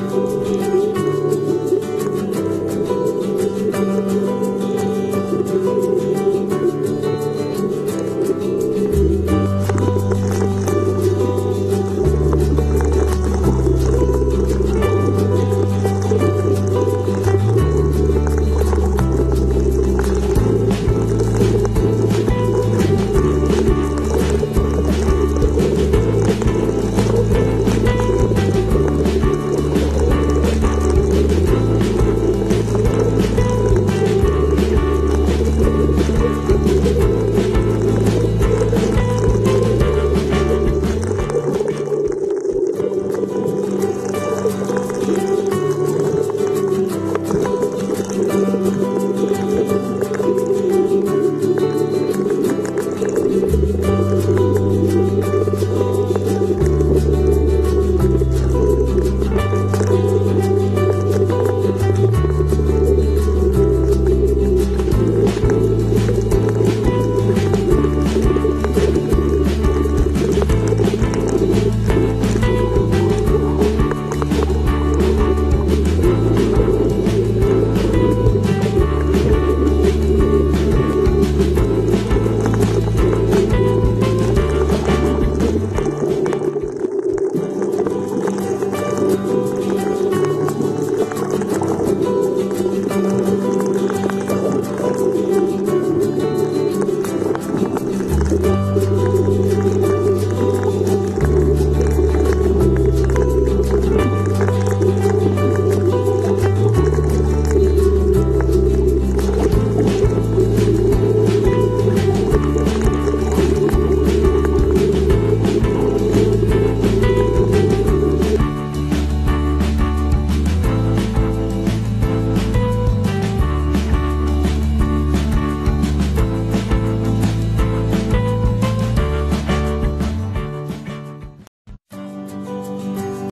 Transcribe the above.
you.